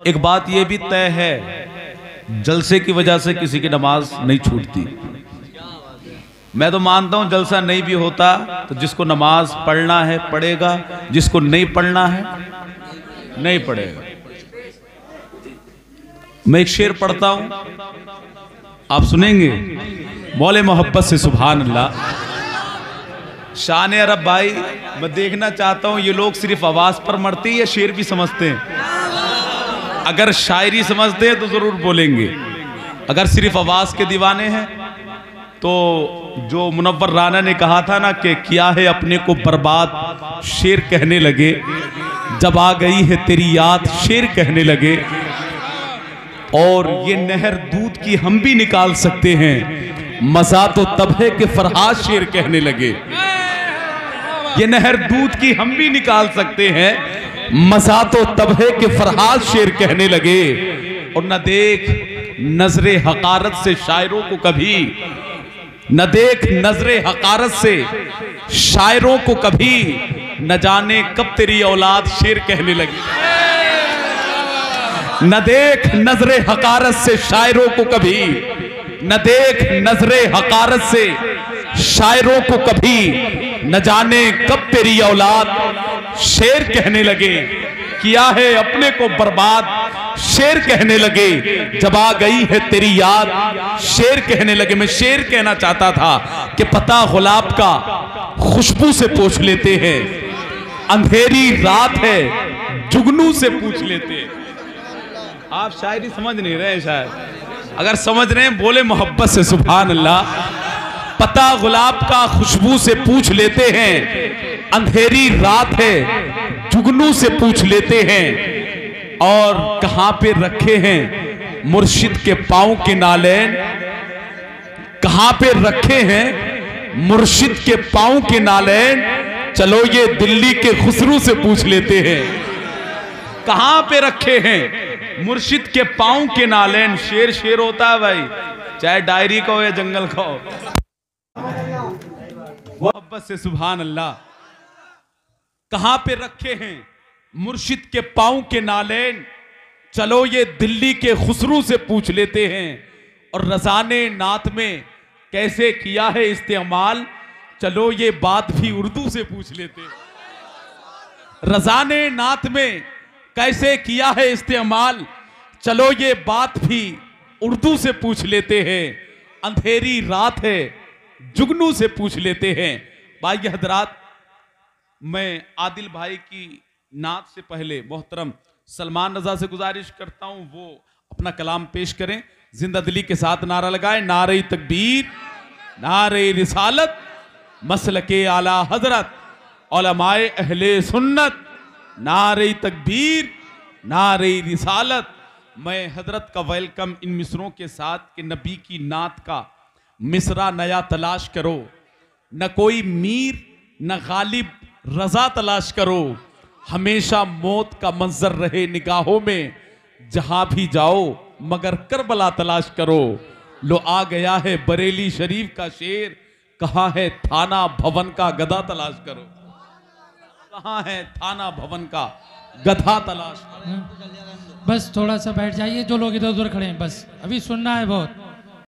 एक बात यह भी तय है, जलसे की वजह से किसी की नमाज़ नहीं छूटती। मैं तो मानता हूँ जलसा नहीं भी होता तो जिसको नमाज़ पढ़ना है, पढ़ेगा। जिसको नहीं पढ़ना है, नहीं पढ़ेगा। मैं एक शेर पढ़ता हूँ, आप सुनेंगे? मौले मोहब्बत से सुबहान अल्लाह शान अरब भाई, मैं देखना चाहता हूँ, ये लोग सिर्फ़ आवाज़ पर मरते या शेर भी समझते हैं? अगर शायरी समझते हैं तो ज़रूर बोलेंगे। अगर सिर्फ़ आवाज़ के दीवाने हैं तो जो मुनव्वर राना ने कहा था ना कि किया है अपने को बर्बाद, शेर कहने लगे। जब आ गई है तेरी याद, शेर कहने लगे। और ये नहर दूध की हम भी निकाल सकते हैं। मज़ा तो तब है कि फरहाद शेर कहने लगे। ये नहर दूध की हम भी निकाल सकते हैं। मज़ा तो तब है कि फरहाद शेर कहने लगे, और न देख नजरे हकारत से शायरों को कभी, न देख नजरे हकारत से शायरों को कभी न जाने कब तेरी औलाद शेर कहने लगी। न देख नजरे हकारत से शायरों को कभी, न देख नजरे हकारत से शायरों को कभी न जाने कब तेरी औलाद शेर कहने लगे, किया है अपने को बर्बाद? शेर कहने लगे, जब आ गई है तेरी याद, शेर कहने लगे, मैं शेर कहना चाहता था कि पता गुलाब का खुशबू से पूछ लेते हैं, अंधेरी रात है, जुगनू से पूछ लेते हैं। आप शायरी समझ नहीं रहे शायद। अगर समझ रहे हैं, बोले मोहब्बत से सुबहान अल्लाह। पता गुलाब का खुशबू से पूछ लेते हैं, अंधेरी रात है, जुगनू से पूछ लेते हैं, और कहाँ पे रखे हैं, मुर्शिद के पाँव के नालैन कहाँ पे रखे हैं, मुर्शिद के पाँव के नालैन चलो ये दिल्ली के खुसरू से पूछ लेते हैं, कहाँ पे रखे हैं, मुर्शिद के पाँव के नालैन शेर शेर होता है भाई, चाहे डायरी का हो या जंगल का हो। मोहब्बत से सुबहान अल्लाह कहाँ पे रखे हैं? मुर्शिद के पाँव के नालैन। चलो ये दिल्ली के खुसरू से पूछ लेते हैं। और रजाने नात में कैसे किया है इस्तेमाल? चलो ये बात भी उर्दू से पूछ लेते हैं। रजाने नात में कैसे किया है इस्तेमाल? चलो ये बात भी उर्दू से पूछ लेते हैं। अंधेरी रात है। जुगनू से पूछ लेते हैं, भाई हजरात, मैं आदिल भाई की नात से पहले मोहतरम सलमान रजा से गुजारिश करता हूँ, वो अपना कलाम पेश करें। ज़िंदा दिली के साथ नारा लगाए, नारे तकबीर, नारे रिसालत मसल के आला हज़रत ओलमाए अहले सुन्नत, नारे तकबीर, नारे रिसालत। मैं हज़रत का वेलकम इन मिसरों के साथ के नबी की नात का मिसरा नया तलाश करो। न कोई मीर, न गालिब, रजा तलाश करो। हमेशा मौत का मंजर रहे निगाहों में। जहाँ भी जाओ, मगर करबला तलाश करो। लो आ गया है बरेली शरीफ का शेर। कहा है थाना भवन का गधा तलाश करो। कहा है थाना भवन का गधा तलाश करो। बस थोड़ा सा बैठ जाइए, जो लोग इधर उधर खड़े हैं, बस। अभी सुनना है बहुत।